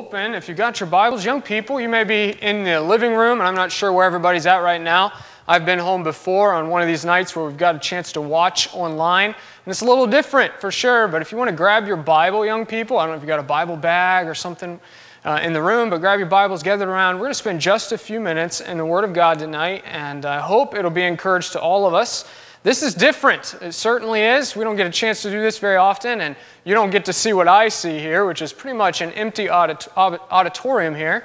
open, if you got your Bibles, young people, you may be in the living room, and I'm not sure where everybody's at right now. I've been home before on one of these nights where we've got a chance to watch online, and it's a little different for sure. But if you want to grab your Bible, young people, I don't know if you got a Bible bag or something uh, in the room, but grab your Bibles, gather around. We're going to spend just a few minutes in the Word of God tonight, and I hope it'll be encouraged to all of us. This is different. It certainly is. We don't get a chance to do this very often, and you don't get to see what I see here, which is pretty much an empty audit- auditorium here.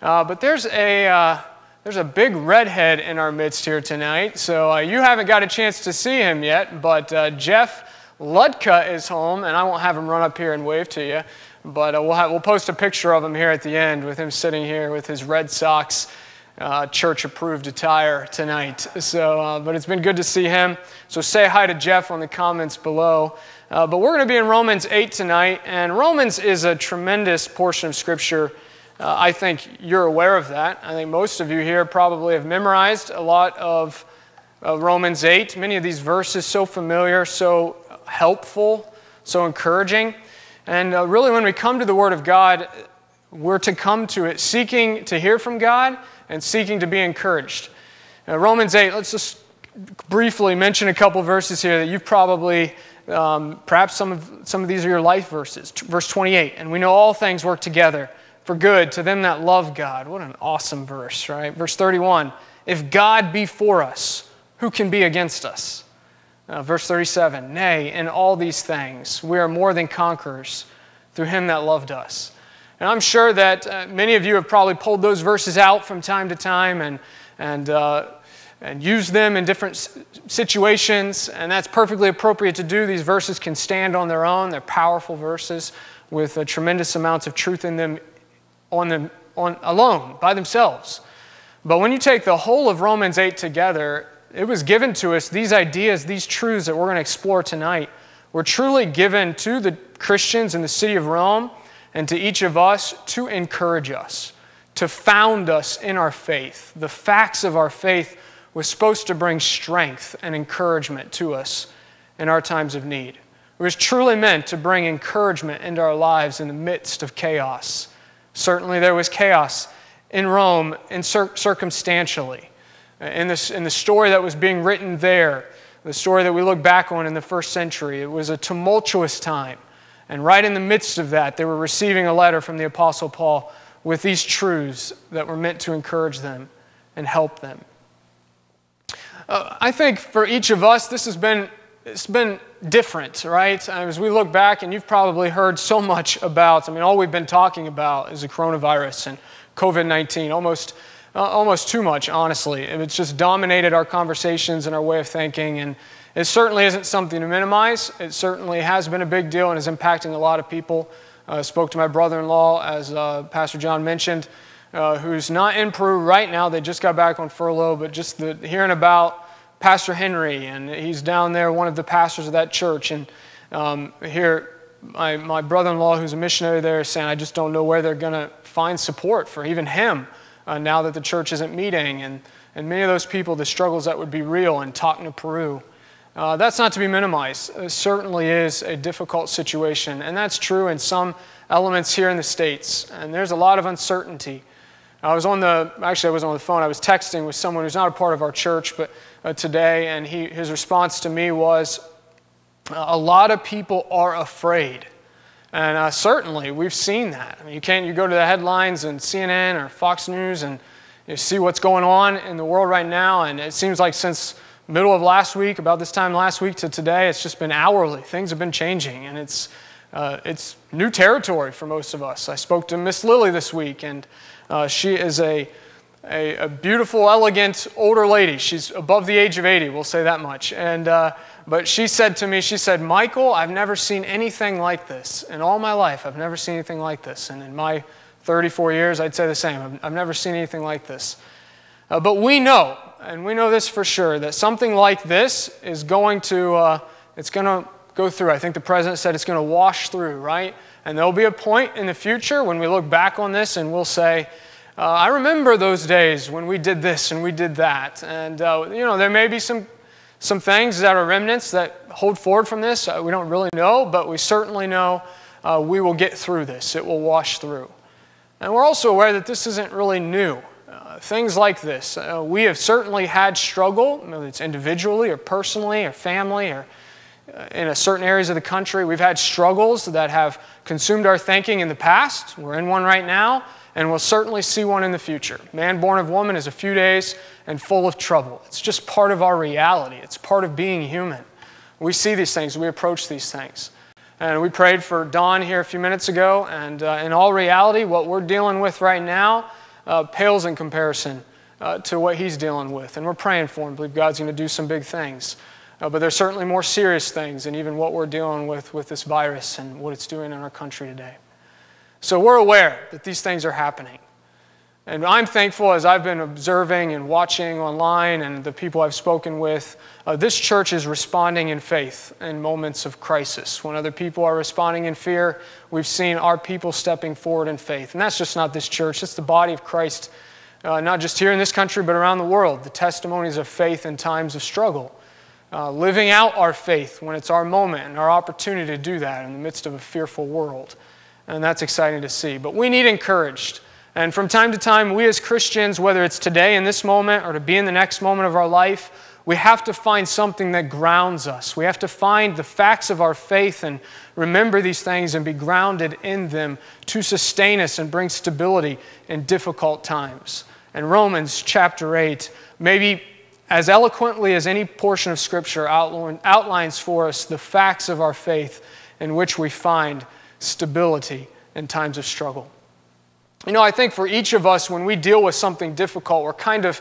Uh, but there's a, uh, there's a big redhead in our midst here tonight. So uh, you haven't got a chance to see him yet, but uh, Jeff Ludka is home, and I won't have him run up here and wave to you. But uh, we'll, have, we'll post a picture of him here at the end with him sitting here with his red socks uh, church approved attire tonight. So, uh, but it's been good to see him. So say hi to Jeff on the comments below. Uh, but we're going to be in Romans 8 tonight, and Romans is a tremendous portion of Scripture. Uh, I think you're aware of that. I think most of you here probably have memorized a lot of Romans 8. Many of these verses so familiar, so helpful, so encouraging. And uh, really, when we come to the Word of God, we're to come to it seeking to hear from God and seeking to be encouraged. Now, Romans 8, let's just briefly mention a couple verses here that you've probably, um, perhaps some of, some of these are your life verses. Verse 28, and we know all things work together for good to them that love God. What an awesome verse, right? Verse 31, if God be for us, who can be against us? Uh, verse 37, nay, in all these things we are more than conquerors through him that loved us. And I'm sure that uh, many of you have probably pulled those verses out from time to time and, and, uh, and used them in different situations, and that's perfectly appropriate to do. These verses can stand on their own, they're powerful verses with tremendous amounts of truth in them on them on, alone, by themselves. But when you take the whole of Romans 8 together, it was given to us, these ideas, these truths that we're going to explore tonight, were truly given to the Christians in the city of Rome and to each of us to encourage us, to found us in our faith. The facts of our faith was supposed to bring strength and encouragement to us in our times of need. It was truly meant to bring encouragement into our lives in the midst of chaos. Certainly, there was chaos in Rome in cir- circumstantially. In, this, in the story that was being written there, the story that we look back on in the first century, it was a tumultuous time. And right in the midst of that, they were receiving a letter from the Apostle Paul with these truths that were meant to encourage them and help them. Uh, I think for each of us, this has been, it's been different, right? As we look back, and you've probably heard so much about, I mean, all we've been talking about is the coronavirus and COVID 19, almost, uh, almost too much, honestly. It's just dominated our conversations and our way of thinking. And it certainly isn't something to minimize. It certainly has been a big deal and is impacting a lot of people. Uh, spoke to my brother in law, as uh, Pastor John mentioned, uh, who's not in Peru right now. They just got back on furlough, but just the, hearing about Pastor Henry, and he's down there, one of the pastors of that church. And um, here, my, my brother in law, who's a missionary there, is saying, I just don't know where they're going to find support for even him uh, now that the church isn't meeting. And, and many of those people, the struggles that would be real in talking to Peru. Uh, that's not to be minimized. It certainly is a difficult situation, and that's true in some elements here in the States. And there's a lot of uncertainty. I was on the, actually, I was on the phone. I was texting with someone who's not a part of our church but uh, today, and he, his response to me was a lot of people are afraid. And uh, certainly, we've seen that. I mean, you can't, you go to the headlines and CNN or Fox News and you see what's going on in the world right now, and it seems like since middle of last week, about this time last week to today, it's just been hourly. Things have been changing, and it's, uh, it's new territory for most of us. I spoke to Miss Lily this week, and uh, she is a, a, a, beautiful, elegant older lady. She's above the age of 80, we'll say that much. And, uh, but she said to me, she said, Micheal, I've never seen anything like this. In all my life, I've never seen anything like this. And in my 34 years, I'd say the same. I've, I've never seen anything like this. Uh, but we know, and we know this for sure, that something like this is going to, uh, it's going to go through. I think the president said it's going to wash through, right? And there'll be a point in the future when we look back on this and we'll say, uh, I remember those days when we did this and we did that. And, uh, you know, there may be some, some things that are remnants that hold forward from this. Uh, we don't really know, but we certainly know uh, we will get through this. It will wash through. And we're also aware that this isn't really new. Things like this. Uh, we have certainly had struggle, whether it's individually or personally or family or uh, in certain areas of the country. We've had struggles that have consumed our thinking in the past. We're in one right now, and we'll certainly see one in the future. Man born of woman is a few days and full of trouble. It's just part of our reality, it's part of being human. We see these things, we approach these things. And we prayed for Don here a few minutes ago, and uh, in all reality, what we're dealing with right now uh, pales in comparison uh, to what he's dealing with. And we're praying for him, believe God's going to do some big things. Uh, but there's certainly more serious things than even what we're dealing with with this virus and what it's doing in our country today. So we're aware that these things are happening. And I'm thankful as I've been observing and watching online and the people I've spoken with, uh, this church is responding in faith in moments of crisis. When other people are responding in fear, we've seen our people stepping forward in faith. And that's just not this church, it's the body of Christ, uh, not just here in this country, but around the world. The testimonies of faith in times of struggle. Uh, living out our faith when it's our moment and our opportunity to do that in the midst of a fearful world. And that's exciting to see. But we need encouraged. And from time to time, we as Christians, whether it's today in this moment or to be in the next moment of our life, we have to find something that grounds us. We have to find the facts of our faith and remember these things and be grounded in them to sustain us and bring stability in difficult times. And Romans chapter 8, maybe as eloquently as any portion of Scripture outlines for us the facts of our faith in which we find stability in times of struggle. You know, I think for each of us, when we deal with something difficult, we're kind of,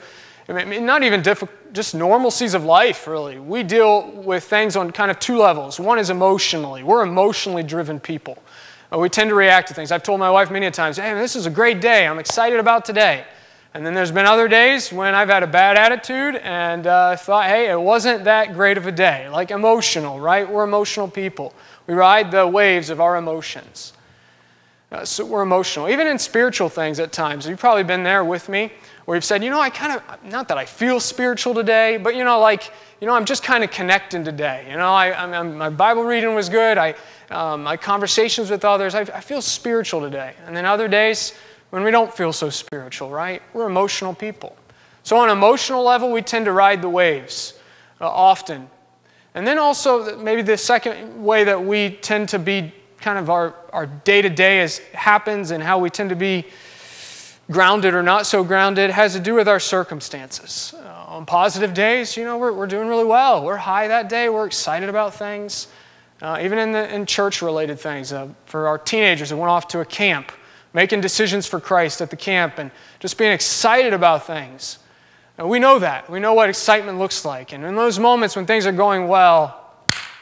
I mean, not even difficult, just normalcies of life, really. We deal with things on kind of two levels. One is emotionally. We're emotionally driven people. Uh, we tend to react to things. I've told my wife many times, hey, this is a great day. I'm excited about today. And then there's been other days when I've had a bad attitude and uh, thought, hey, it wasn't that great of a day. Like emotional, right? We're emotional people. We ride the waves of our emotions. Uh, so we're emotional. Even in spiritual things at times. You've probably been there with me where you've said, you know, I kind of, not that I feel spiritual today, but, you know, like, you know, I'm just kind of connecting today. You know, I, I'm, my Bible reading was good. I, um, my conversations with others, I, I feel spiritual today. And then other days when we don't feel so spiritual, right? We're emotional people. So on an emotional level, we tend to ride the waves uh, often. And then also, maybe the second way that we tend to be kind of our, our day-to-day as happens and how we tend to be grounded or not so grounded has to do with our circumstances. Uh, on positive days, you know, we're, we're doing really well. We're high that day. We're excited about things. Uh, even in, the, in church-related things. Uh, for our teenagers that went off to a camp, making decisions for Christ at the camp and just being excited about things. And we know that. We know what excitement looks like. And in those moments when things are going well,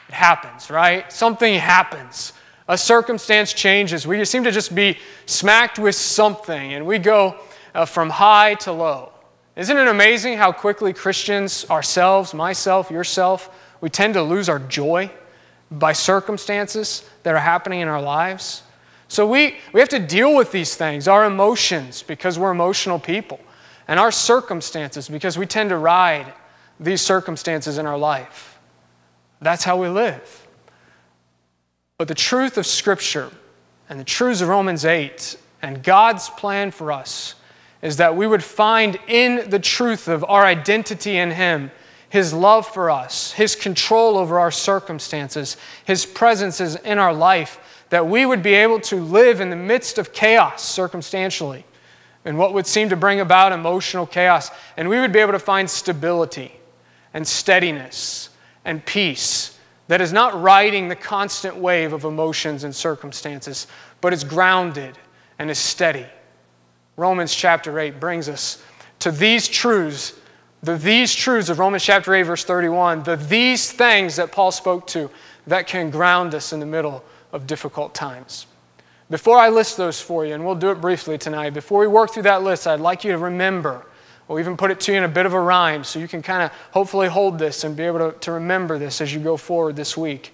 it happens, right? Something happens a circumstance changes. We seem to just be smacked with something, and we go uh, from high to low. Isn't it amazing how quickly Christians, ourselves, myself, yourself, we tend to lose our joy by circumstances that are happening in our lives? So we, we have to deal with these things, our emotions, because we're emotional people, and our circumstances, because we tend to ride these circumstances in our life. That's how we live. But the truth of Scripture and the truths of Romans 8 and God's plan for us is that we would find in the truth of our identity in Him His love for us, His control over our circumstances, His presence in our life, that we would be able to live in the midst of chaos circumstantially and what would seem to bring about emotional chaos. And we would be able to find stability and steadiness and peace that is not riding the constant wave of emotions and circumstances, but is grounded and is steady. Romans chapter 8 brings us to these truths, the these truths of Romans chapter 8, verse 31, the these things that Paul spoke to that can ground us in the middle of difficult times. Before I list those for you, and we'll do it briefly tonight, before we work through that list, I'd like you to remember We'll even put it to you in a bit of a rhyme so you can kind of hopefully hold this and be able to, to remember this as you go forward this week.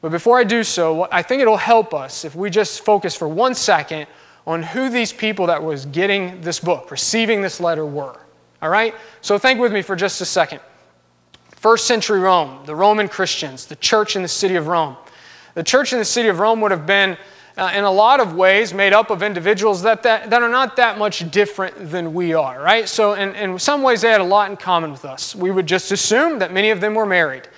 But before I do so, I think it'll help us if we just focus for one second on who these people that was getting this book, receiving this letter were. All right? So think with me for just a second. First century Rome, the Roman Christians, the church in the city of Rome. The church in the city of Rome would have been uh, in a lot of ways made up of individuals that, that, that are not that much different than we are, right? So, in, in some ways, they had a lot in common with us. We would just assume that many of them were married.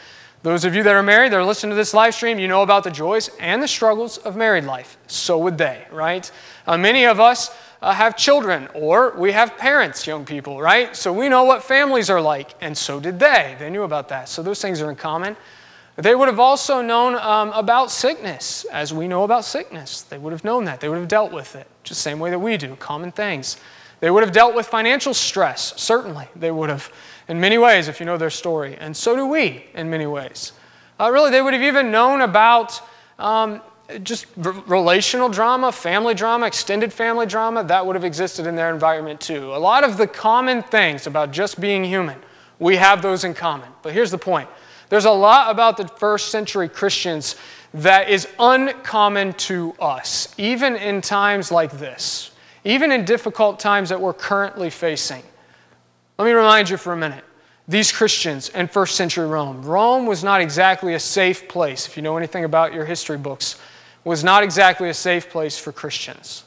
Those of you that are married, that are listening to this live stream, you know about the joys and the struggles of married life. So would they, right? Uh, many of us uh, have children or we have parents, young people, right? So we know what families are like, and so did they. They knew about that. So those things are in common. They would have also known um, about sickness, as we know about sickness. They would have known that. They would have dealt with it, just same way that we do, common things. They would have dealt with financial stress, certainly. They would have, in many ways, if you know their story. And so do we, in many ways. Uh, really, they would have even known about um, just relational drama, family drama, extended family drama. That would have existed in their environment too. A lot of the common things about just being human, we have those in common. But here's the point there's a lot about the first century Christians that is uncommon to us, even in times like this, even in difficult times that we're currently facing. Let me remind you for a minute. These Christians in first century Rome, Rome was not exactly a safe place. If you know anything about your history books, was not exactly a safe place for Christians.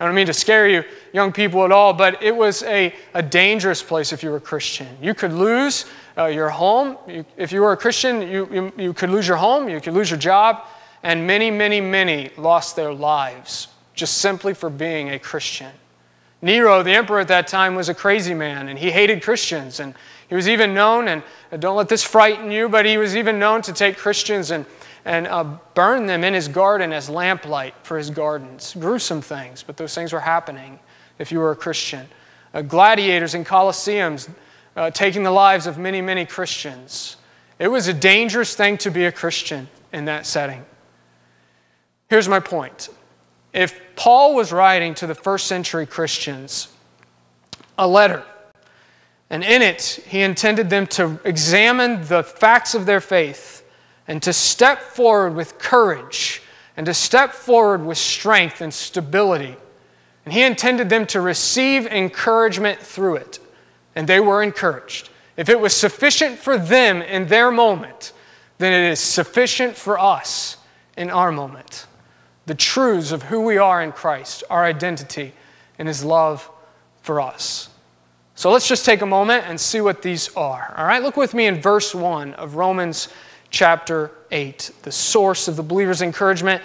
I don't mean to scare you, young people, at all, but it was a, a dangerous place if you were a Christian. You could lose uh, your home. You, if you were a Christian, you, you, you could lose your home, you could lose your job, and many, many, many lost their lives just simply for being a Christian. Nero, the emperor at that time, was a crazy man, and he hated Christians. And he was even known, and don't let this frighten you, but he was even known to take Christians and and uh, burned them in his garden as lamplight for his gardens. Gruesome things, but those things were happening if you were a Christian. Uh, gladiators in colosseums uh, taking the lives of many, many Christians. It was a dangerous thing to be a Christian in that setting. Here's my point. If Paul was writing to the first century Christians a letter, and in it he intended them to examine the facts of their faith, and to step forward with courage and to step forward with strength and stability. And he intended them to receive encouragement through it. And they were encouraged. If it was sufficient for them in their moment, then it is sufficient for us in our moment. The truths of who we are in Christ, our identity, and his love for us. So let's just take a moment and see what these are. All right, look with me in verse 1 of Romans chapter 8. The source of the believer's encouragement,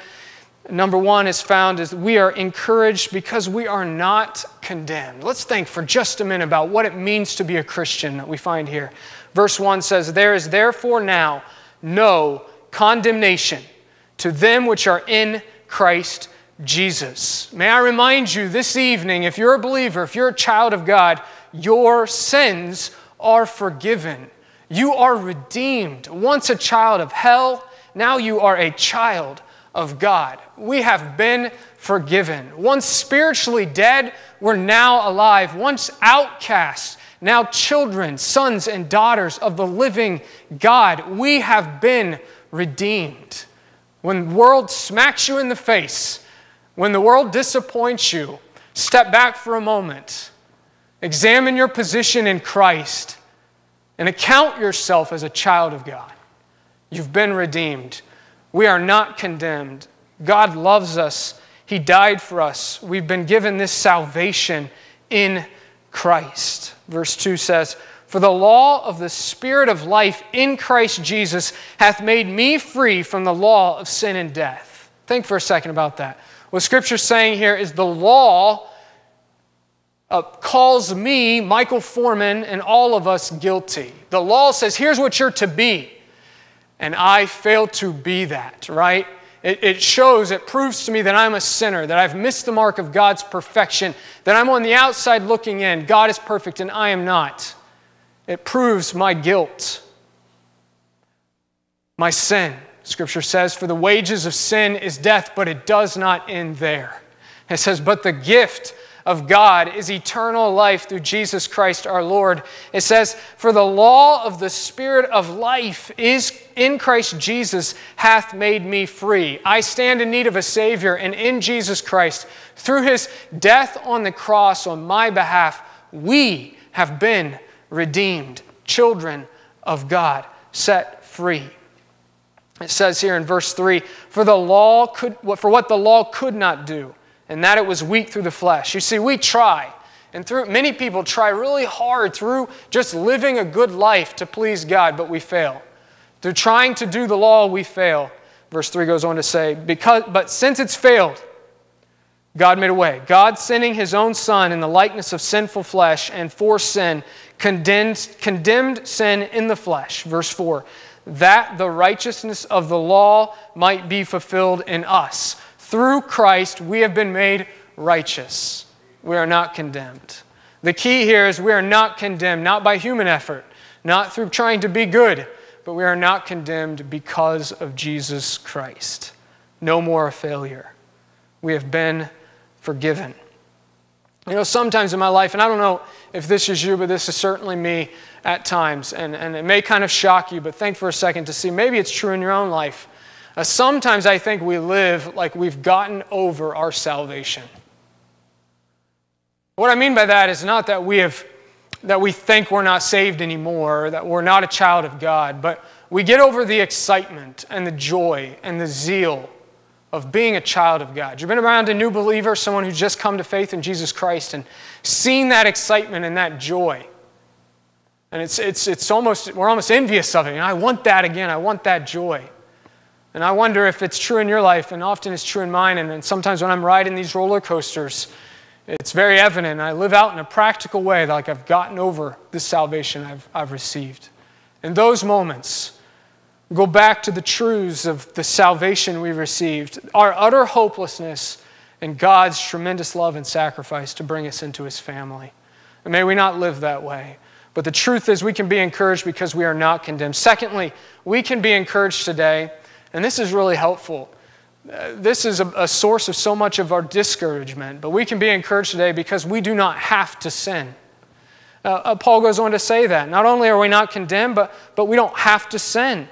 number one, is found is we are encouraged because we are not condemned. Let's think for just a minute about what it means to be a Christian that we find here. Verse 1 says, There is therefore now no condemnation to them which are in Christ Jesus. May I remind you this evening, if you're a believer, if you're a child of God, your sins are forgiven. You are redeemed. Once a child of hell, now you are a child of God. We have been forgiven. Once spiritually dead, we're now alive. Once outcasts, now children, sons, and daughters of the living God. We have been redeemed. When the world smacks you in the face, when the world disappoints you, step back for a moment. Examine your position in Christ and account yourself as a child of God. You've been redeemed. We are not condemned. God loves us. He died for us. We've been given this salvation in Christ. Verse 2 says, For the law of the Spirit of life in Christ Jesus hath made me free from the law of sin and death. Think for a second about that. What Scripture's saying here is the law uh, calls me, Micheal Fourman, and all of us guilty. The law says, here's what you're to be. And I fail to be that, right? It, it shows, it proves to me that I'm a sinner, that I've missed the mark of God's perfection, that I'm on the outside looking in. God is perfect and I am not. It proves my guilt, my sin. Scripture says, For the wages of sin is death, but it does not end there. It says, But the gift of God is eternal life through Jesus Christ our Lord. It says, For the law of the Spirit of life is in Christ Jesus hath made me free. I stand in need of a Savior, and in Jesus Christ, through his death on the cross on my behalf, we have been redeemed, children of God, set free. It says here in verse 3 for, the law could, for what the law could not do, and that it was weak through the flesh. You see, we try. And through many people try really hard through just living a good life to please God, but we fail. Through trying to do the law, we fail. Verse 3 goes on to say, because, But since it's failed, God made a way. God sending his own Son in the likeness of sinful flesh and for sin, condemned, condemned sin in the flesh. Verse 4 that the righteousness of the law might be fulfilled in us. Through Christ, we have been made righteous. We are not condemned. The key here is we are not condemned, not by human effort, not through trying to be good, but we are not condemned because of Jesus Christ. No more a failure. We have been forgiven. You know, sometimes in my life, and I don't know if this is you, but this is certainly me at times, and, and it may kind of shock you, but think for a second to see maybe it's true in your own life. Uh, sometimes I think we live like we've gotten over our salvation. What I mean by that is not that we have that we think we're not saved anymore, that we're not a child of God, but we get over the excitement and the joy and the zeal of being a child of God. You've been around a new believer, someone who's just come to faith in Jesus Christ, and seen that excitement and that joy. And it's, it's, it's almost, we're almost envious of it. You know, I want that again. I want that joy. And I wonder if it's true in your life, and often it's true in mine. And, sometimes when I'm riding these roller coasters, it's very evident. I live out in a practical way, like I've gotten over the salvation I've, I've received. In those moments, go back to the truths of the salvation we received, our utter hopelessness, and God's tremendous love and sacrifice to bring us into His family. And may we not live that way. But the truth is, we can be encouraged because we are not condemned. Secondly, we can be encouraged today, and this is really helpful. Uh, this is a, a source of so much of our discouragement, but we can be encouraged today because we do not have to sin. Uh, uh, Paul goes on to say that. Not only are we not condemned, but, but we don't have to sin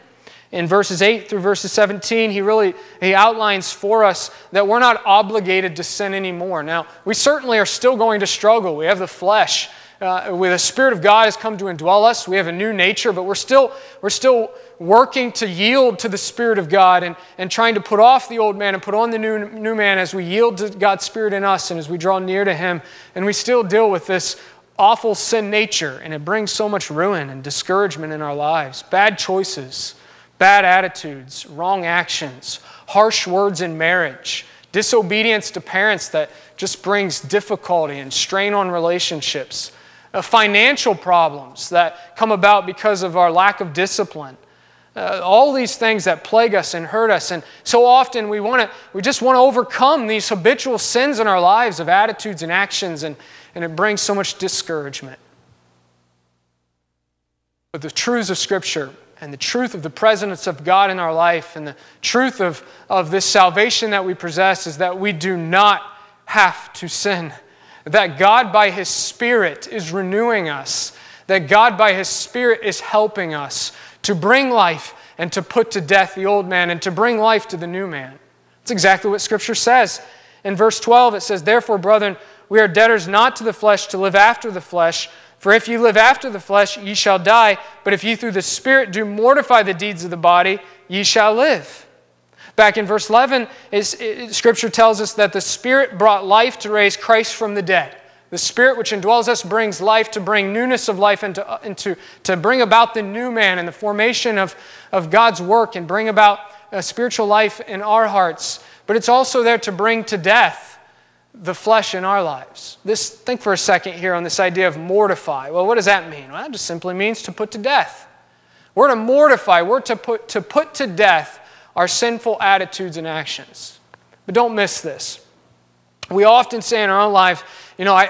in verses 8 through verses 17 he really he outlines for us that we're not obligated to sin anymore now we certainly are still going to struggle we have the flesh uh, where the spirit of god has come to indwell us we have a new nature but we're still we're still working to yield to the spirit of god and, and trying to put off the old man and put on the new, new man as we yield to god's spirit in us and as we draw near to him and we still deal with this awful sin nature and it brings so much ruin and discouragement in our lives bad choices bad attitudes, wrong actions, harsh words in marriage, disobedience to parents that just brings difficulty and strain on relationships, uh, financial problems that come about because of our lack of discipline. Uh, all these things that plague us and hurt us and so often we want to we just want to overcome these habitual sins in our lives of attitudes and actions and, and it brings so much discouragement but the truths of scripture and the truth of the presence of God in our life and the truth of, of this salvation that we possess is that we do not have to sin. That God, by His Spirit, is renewing us. That God, by His Spirit, is helping us to bring life and to put to death the old man and to bring life to the new man. That's exactly what Scripture says. In verse 12, it says, Therefore, brethren, we are debtors not to the flesh to live after the flesh. For if you live after the flesh, ye shall die. But if ye through the Spirit do mortify the deeds of the body, ye shall live. Back in verse 11, it, Scripture tells us that the Spirit brought life to raise Christ from the dead. The Spirit which indwells us brings life to bring newness of life and to, and uh, to, to bring about the new man and the formation of, of God's work and bring about a spiritual life in our hearts. But it's also there to bring to death the flesh in our lives. This, think for a second here on this idea of mortify. Well, what does that mean? Well, that just simply means to put to death. We're to mortify, we're to put to, put to death our sinful attitudes and actions. But don't miss this. We often say in our own life, you know, I,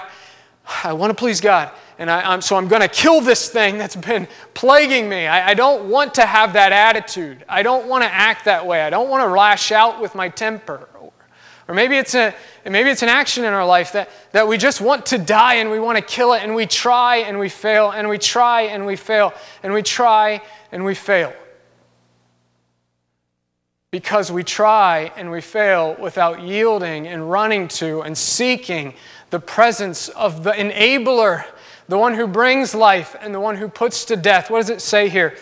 I want to please God, and I, am so I'm going to kill this thing that's been plaguing me. I, I don't want to have that attitude. I don't want to act that way. I don't want to lash out with my temper. Or maybe it's, a, maybe it's an action in our life that, that we just want to die and we want to kill it and we try and we fail and we try and we fail and we try and we fail. Because we try and we fail without yielding and running to and seeking the presence of the enabler, the one who brings life and the one who puts to death. What does it say here?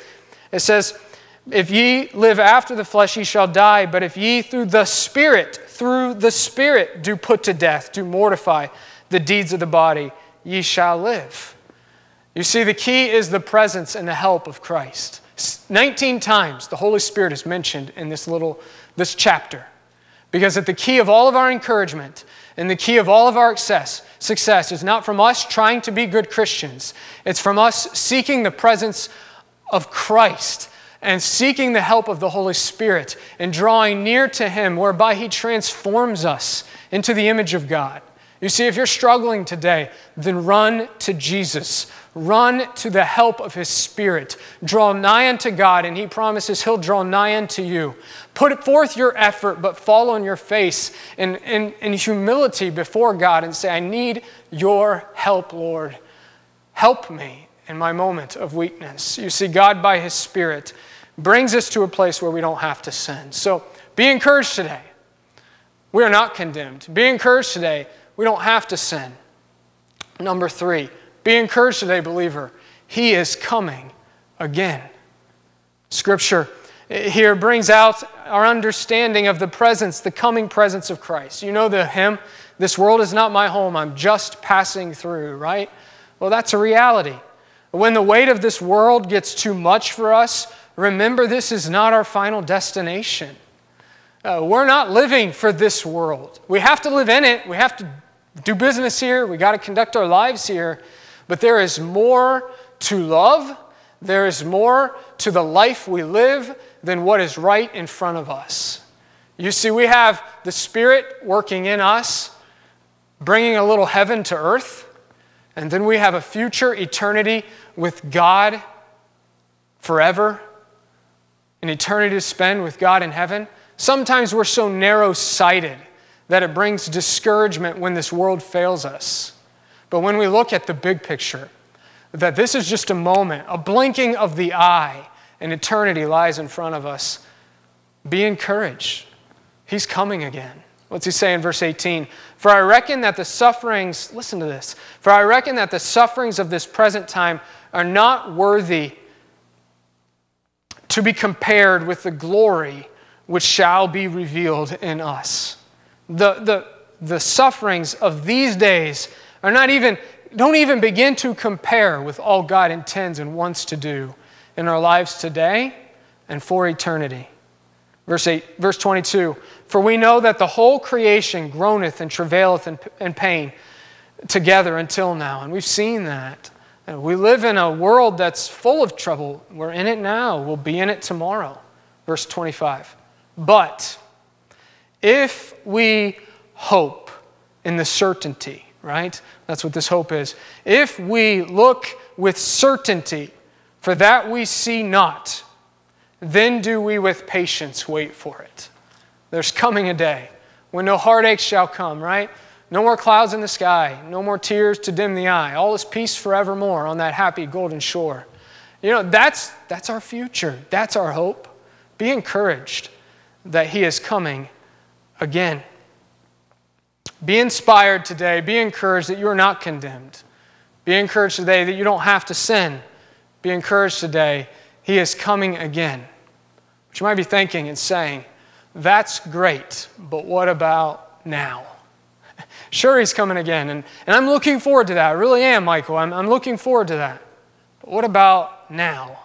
It says, If ye live after the flesh, ye shall die. But if ye through the Spirit, through the Spirit, do put to death, do mortify the deeds of the body, ye shall live. You see, the key is the presence and the help of Christ. 19 times the Holy Spirit is mentioned in this little this chapter. Because at the key of all of our encouragement and the key of all of our success, success is not from us trying to be good Christians. It's from us seeking the presence of Christ and seeking the help of the Holy Spirit and drawing near to Him, whereby He transforms us into the image of God. You see, if you're struggling today, then run to Jesus. Run to the help of His Spirit. Draw nigh unto God, and He promises He'll draw nigh unto you. Put forth your effort, but fall on your face in, in, in humility before God and say, I need your help, Lord. Help me in my moment of weakness. You see, God, by His Spirit, brings us to a place where we don't have to sin. So be encouraged today. We are not condemned. Be encouraged today we don't have to sin. Number three, be encouraged today, believer. He is coming again. Scripture here brings out our understanding of the presence, the coming presence of Christ. You know the hymn, This world is not my home, I'm just passing through, right? Well, that's a reality. When the weight of this world gets too much for us, remember this is not our final destination. Uh, we're not living for this world. We have to live in it, we have to do business here, we got to conduct our lives here, but there is more to love, there is more to the life we live than what is right in front of us. You see, we have the Spirit working in us, bringing a little heaven to earth, and then we have a future eternity with God forever, an eternity to spend with God in heaven. Sometimes we're so narrow sighted that it brings discouragement when this world fails us. But when we look at the big picture, that this is just a moment, a blinking of the eye, and eternity lies in front of us, be encouraged. He's coming again. What's he say in verse 18? For I reckon that the sufferings, listen to this, for I reckon that the sufferings of this present time are not worthy to be compared with the glory which shall be revealed in us the, the, the sufferings of these days are not even, don't even begin to compare with all God intends and wants to do in our lives today and for eternity. Verse, 8, verse 22 For we know that the whole creation groaneth and travaileth in, in pain together until now. And we've seen that. Uh, we live in a world that's full of trouble. We're in it now, we'll be in it tomorrow. Verse 25. But if we hope in the certainty, right? That's what this hope is. If we look with certainty for that we see not, then do we with patience wait for it. There's coming a day when no heartaches shall come, right? No more clouds in the sky, no more tears to dim the eye. All is peace forevermore on that happy golden shore. You know, that's, that's our future. That's our hope. Be encouraged that He is coming again. Be inspired today. Be encouraged that you are not condemned. Be encouraged today that you don't have to sin. Be encouraged today. He is coming again. But you might be thinking and saying, that's great, but what about now? sure, he's coming again. And, and I'm looking forward to that. I really am, Micheal. I'm, I'm looking forward to that. But what about now?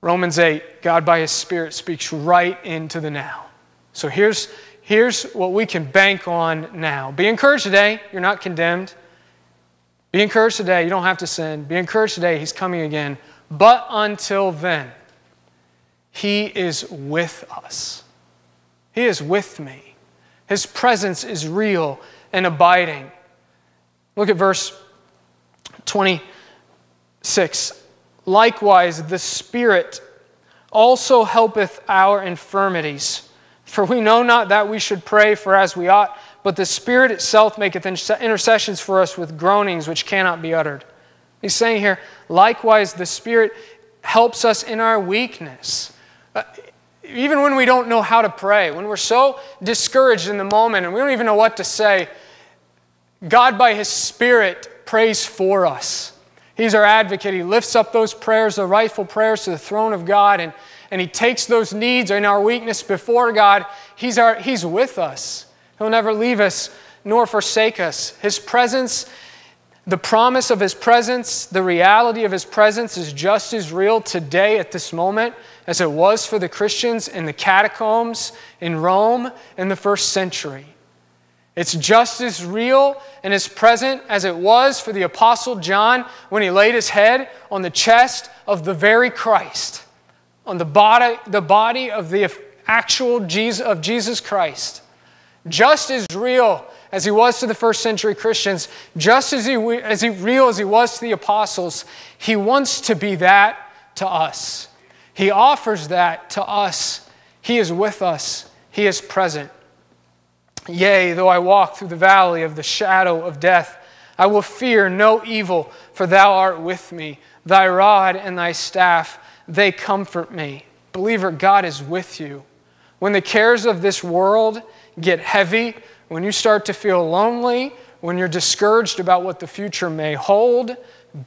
Romans 8, God by his Spirit speaks right into the now. So here's, here's what we can bank on now. Be encouraged today. You're not condemned. Be encouraged today. You don't have to sin. Be encouraged today. He's coming again. But until then, He is with us. He is with me. His presence is real and abiding. Look at verse 26. Likewise, the Spirit also helpeth our infirmities. For we know not that we should pray for as we ought, but the Spirit itself maketh intercessions for us with groanings which cannot be uttered. He's saying here, likewise, the Spirit helps us in our weakness. Uh, even when we don't know how to pray, when we're so discouraged in the moment and we don't even know what to say, God, by His Spirit, prays for us. He's our advocate. He lifts up those prayers, the rightful prayers, to the throne of God, and, and He takes those needs and our weakness before God. He's, our, he's with us. He'll never leave us nor forsake us. His presence, the promise of His presence, the reality of His presence is just as real today at this moment as it was for the Christians in the catacombs in Rome in the first century. It's just as real and as present as it was for the Apostle John when he laid his head on the chest of the very Christ, on the body, the body of the actual Jesus, of Jesus Christ. Just as real as he was to the first century Christians, just as, he, as he, real as he was to the apostles, he wants to be that to us. He offers that to us. He is with us, He is present. Yea, though I walk through the valley of the shadow of death, I will fear no evil, for thou art with me. Thy rod and thy staff, they comfort me. Believer, God is with you. When the cares of this world get heavy, when you start to feel lonely, when you're discouraged about what the future may hold,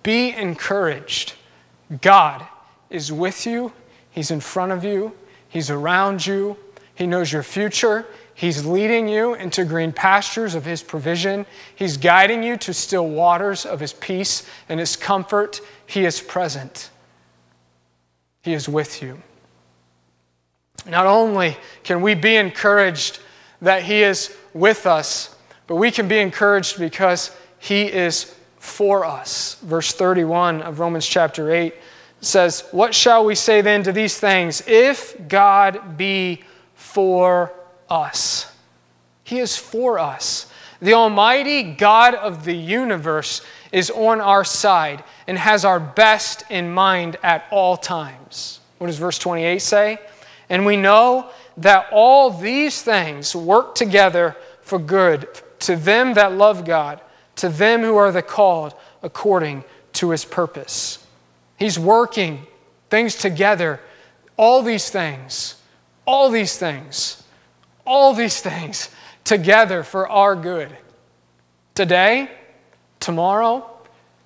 be encouraged. God is with you, He's in front of you, He's around you, He knows your future, He's leading you into green pastures of His provision. He's guiding you to still waters of His peace and His comfort. He is present, He is with you. Not only can we be encouraged that He is with us, but we can be encouraged because He is for us. Verse 31 of Romans chapter 8 says, What shall we say then to these things? If God be for us. He is for us. The Almighty God of the universe is on our side and has our best in mind at all times. What does verse 28 say? And we know that all these things work together for good to them that love God, to them who are the called according to his purpose. He's working things together, all these things, all these things all these things together for our good. Today, tomorrow,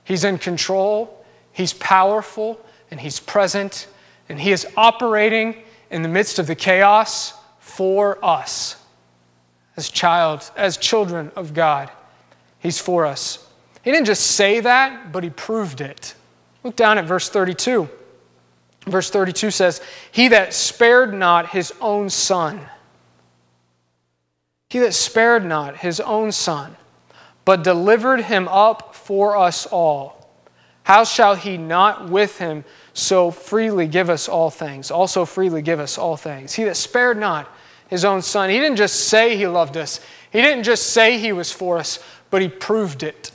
He's in control, He's powerful, and He's present, and He is operating in the midst of the chaos for us. As child, as children of God, He's for us. He didn't just say that, but He proved it. Look down at verse 32. Verse 32 says, He that spared not his own son he that spared not his own son, but delivered him up for us all, how shall he not with him so freely give us all things? Also, freely give us all things. He that spared not his own son, he didn't just say he loved us, he didn't just say he was for us, but he proved it.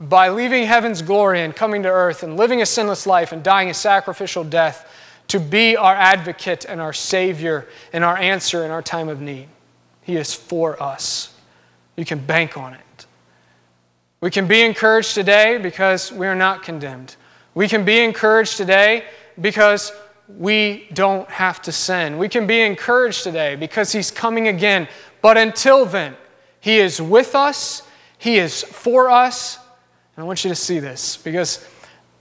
By leaving heaven's glory and coming to earth and living a sinless life and dying a sacrificial death to be our advocate and our Savior and our answer in our time of need. He is for us. You can bank on it. We can be encouraged today because we are not condemned. We can be encouraged today because we don't have to sin. We can be encouraged today because He's coming again. But until then, He is with us, He is for us. And I want you to see this because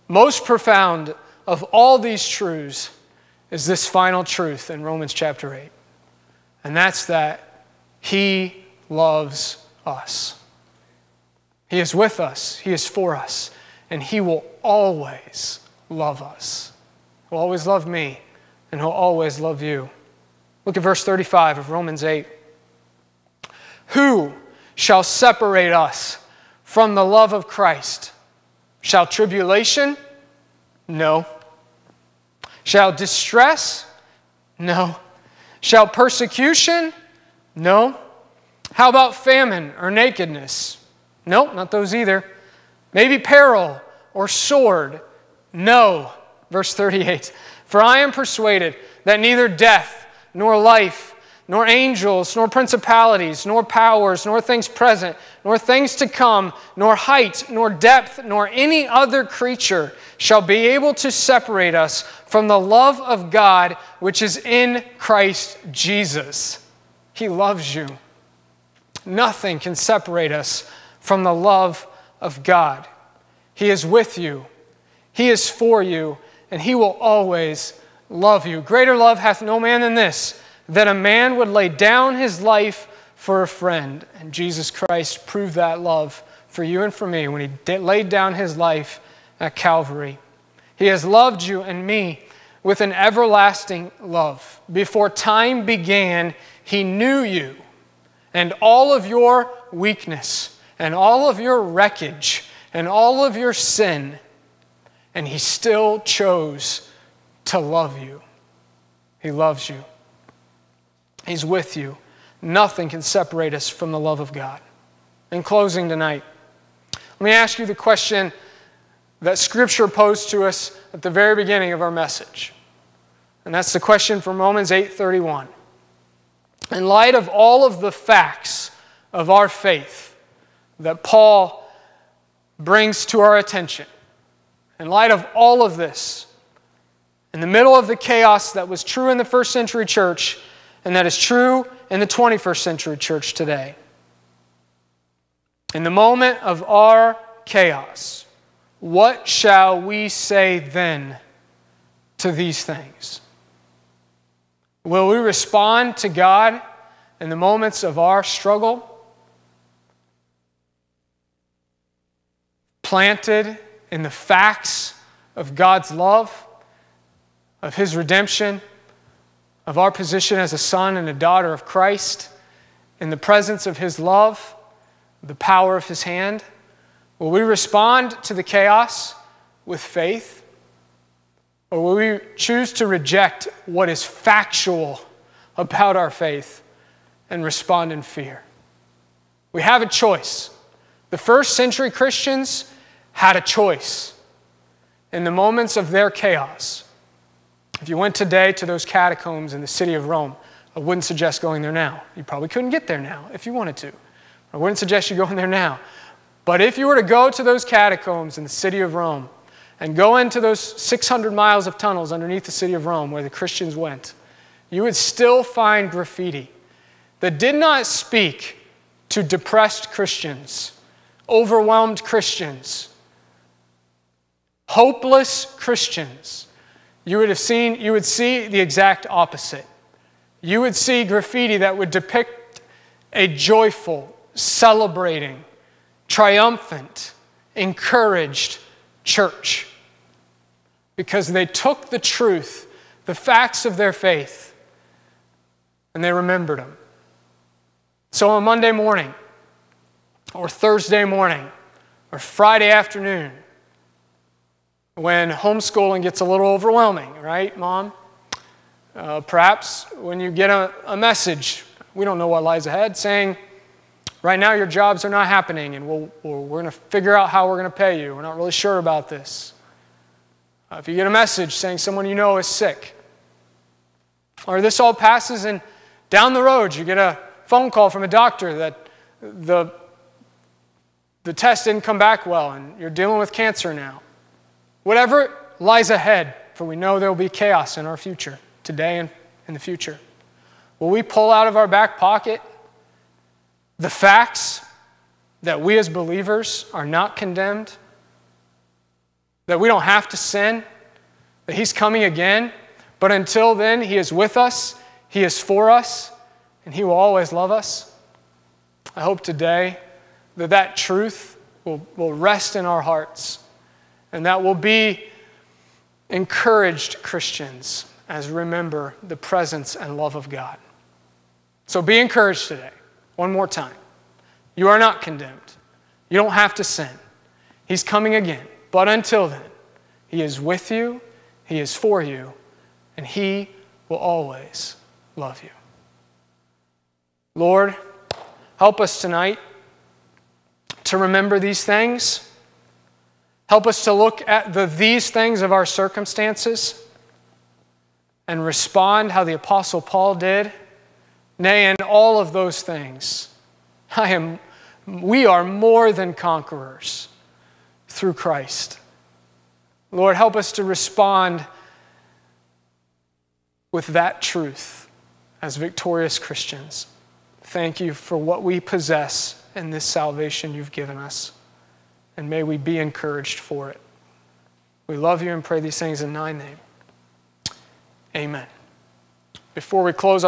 most profound of all these truths is this final truth in Romans chapter 8. And that's that he loves us. He is with us, He is for us, and He will always love us. He'll always love me, and He'll always love you. Look at verse 35 of Romans 8. Who shall separate us from the love of Christ? Shall tribulation? No. Shall distress? No. Shall persecution? No. How about famine or nakedness? Nope, not those either. Maybe peril or sword? No. Verse 38 For I am persuaded that neither death, nor life, nor angels, nor principalities, nor powers, nor things present, nor things to come, nor height, nor depth, nor any other creature shall be able to separate us from the love of God which is in Christ Jesus. He loves you. Nothing can separate us from the love of God. He is with you He is for you, and He will always love you. Greater love hath no man than this, that a man would lay down his life for a friend. And Jesus Christ proved that love for you and for me when He laid down His life at Calvary. He has loved you and me with an everlasting love. Before time began, He knew you and all of your weakness and all of your wreckage and all of your sin, and He still chose to love you. He loves you, He's with you. Nothing can separate us from the love of God. In closing tonight, let me ask you the question that Scripture posed to us at the very beginning of our message. And that's the question from Romans 8:31. In light of all of the facts of our faith that Paul brings to our attention, in light of all of this, in the middle of the chaos that was true in the first century church and that is true in the 21st century church today, in the moment of our chaos, what shall we say then to these things? Will we respond to God in the moments of our struggle? Planted in the facts of God's love, of His redemption, of our position as a son and a daughter of Christ, in the presence of His love, the power of His hand? Will we respond to the chaos with faith? Or will we choose to reject what is factual about our faith and respond in fear? We have a choice. The first century Christians had a choice in the moments of their chaos. If you went today to those catacombs in the city of Rome, I wouldn't suggest going there now. You probably couldn't get there now if you wanted to. I wouldn't suggest you going there now. But if you were to go to those catacombs in the city of Rome and go into those 600 miles of tunnels underneath the city of Rome where the Christians went, you would still find graffiti that did not speak to depressed Christians, overwhelmed Christians, hopeless Christians. You would have seen, you would see the exact opposite. You would see graffiti that would depict a joyful, celebrating, triumphant, encouraged church because they took the truth, the facts of their faith, and they remembered them. So on Monday morning, or Thursday morning, or Friday afternoon, when homeschooling gets a little overwhelming, right, Mom? Uh, perhaps when you get a, a message, we don't know what lies ahead, saying, Right now, your jobs are not happening, and we'll, we're going to figure out how we're going to pay you. We're not really sure about this. Uh, if you get a message saying someone you know is sick, or this all passes, and down the road, you get a phone call from a doctor that the, the test didn't come back well, and you're dealing with cancer now. Whatever lies ahead, for we know there will be chaos in our future, today and in the future. Will we pull out of our back pocket the facts that we as believers are not condemned, that we don't have to sin, that He's coming again, but until then, He is with us, He is for us, and He will always love us. I hope today that that truth will, will rest in our hearts and that will be encouraged Christians as remember the presence and love of God. So be encouraged today. One more time. You are not condemned. You don't have to sin. He's coming again. But until then, He is with you, He is for you, and He will always love you. Lord, help us tonight to remember these things. Help us to look at the these things of our circumstances and respond how the Apostle Paul did Nay, in all of those things, I am, we are more than conquerors through Christ. Lord, help us to respond with that truth as victorious Christians. Thank you for what we possess in this salvation you've given us, and may we be encouraged for it. We love you and pray these things in thy name. Amen. Before we close